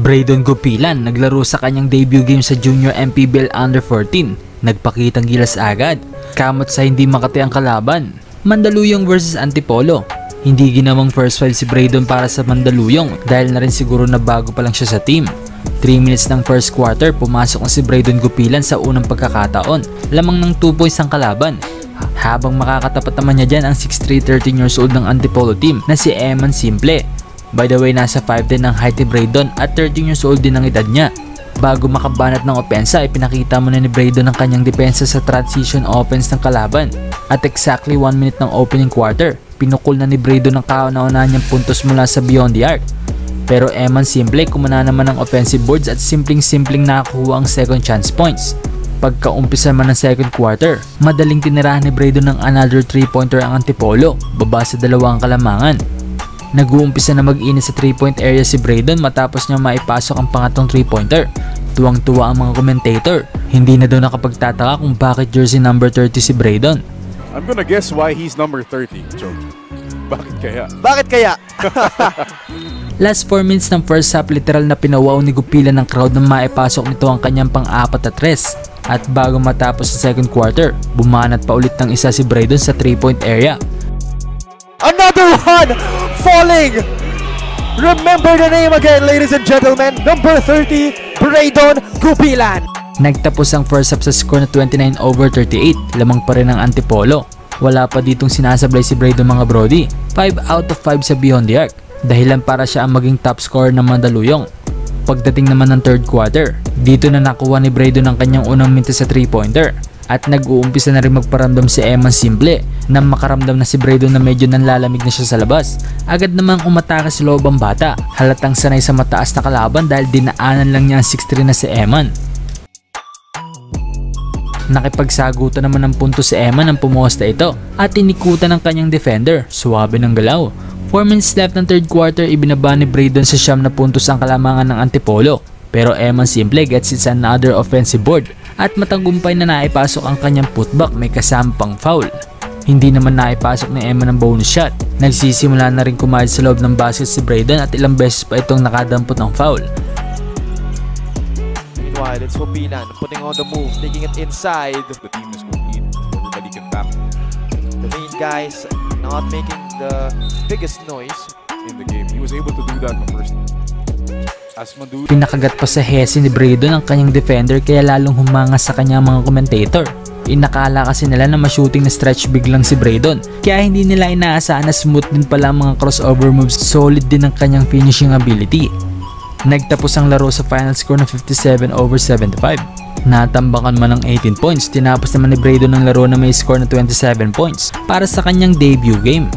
Braydon Gopilan naglaro sa kanyang debut game sa Junior MPBL Under 14. Nagpakitang gilas agad. Kamot sa hindi makati ang kalaban. Mandaluyong versus Antipolo. Hindi ginawang first five si Braydon para sa Mandaluyong dahil na rin siguro na bago pa lang siya sa team. 3 minutes ng first quarter, pumasok na si Braydon Gupilan sa unang pagkakataon. Lamang ng 2 points ang kalaban. Habang makakatapat naman niya dyan ang 6'3 13 years old ng Antipolo team na si Eman Simple. By the way, nasa 5'10 ang height ni Braydon at 13 years old din ang edad niya. Bago makabanat ng opensa, ipinakita mo na ni Braydon ang kanyang depensa sa transition offense ng kalaban. At exactly 1 minute ng opening quarter, pinukul na ni Braydon ang kauna-unahan niyang puntos mula sa beyond the arc. Pero Eman Simple kumana naman ng offensive boards at simpleng-simpleng nakakuha ang second chance points. Pagka-umpisa man ng second quarter, madaling tinirahan ni Braydon ng another 3-pointer ang Antipolo, baba sa dalawang kalamangan. Nag-uumpisa na mag-init sa 3-point area si Braydon matapos niya maipasok ang pangatong 3-pointer. Tuwang-tuwa ang mga commentator. Hindi na daw nakapagtataka kung bakit jersey number 30 si Braydon. I'm gonna guess why he's number 30, Joe. Bakit kaya? Bakit kaya? Last 4 minutes ng first half literal na pinawaw ni Gupilan ng crowd na maipasok nito ang kanyang pang-apat at res. At bago matapos sa second quarter, bumanat pa ulit ng isa si Braydon sa 3-point area. Another one falling. Remember the name again, ladies and gentlemen. Number 30, Braydon Gupilan. Nagtapos ang first half sa score na 29 over 38, lamang pa rin ang Antipolo. Wala pa ditong sinasablay si Braydon mga brody, 5 out of 5 sa beyond the arc, dahilan para siya ang maging top scorer ng Mandaluyong. Pagdating naman ng third quarter, dito na nakuha ni Braydon ang kanyang unang mintis sa 3-pointer at nag-uumpisa na rin magparamdam si Eman Simple nang makaramdam na si Braydon na medyo nanlalamig na siya sa labas. Agad namang umatake si loob ang bata, halatang sanay sa mataas na kalaban dahil dinaanan lang niya ang 6'3 na si Eman. Nakipagsagutan naman ng punto si Eman ang pumosta ito at tinikutan ng kanyang defender, suwabe ng galaw. 4 minutes left ng third quarter, ibinaba ni Braydon sa siyam na puntos ang kalamangan ng Antipolo. Pero Eman Simple gets its another offensive board at matagumpay na naipasok ang kanyang putback may kasampang foul. Hindi naman naipasok ni Eman ang bonus shot. Nagsisimula na rin kumayad sa loob ng basket si Braydon at ilang beses pa itong nakadampot ng foul. Meanwhile, it's Gupilan putting on the move, taking it inside. The team is complete. Everybody can tap The main guys not making the biggest noise. in the game. He was able to do that in the first. Pinakagat pa sa hesi ni Braydon ang kanyang defender kaya lalong humanga sa kanyang mga commentator. Inakala kasi nila na ma-shooting na stretch big lang si Braydon kaya hindi nila inaasahan na smooth din pala ang mga crossover moves solid din ang kanyang finishing ability. Nagtapos ang laro sa final score na 57 over 75. Natambakan man ng 18 points, tinapos naman ni Braydon ang laro na may score na 27 points para sa kanyang debut game.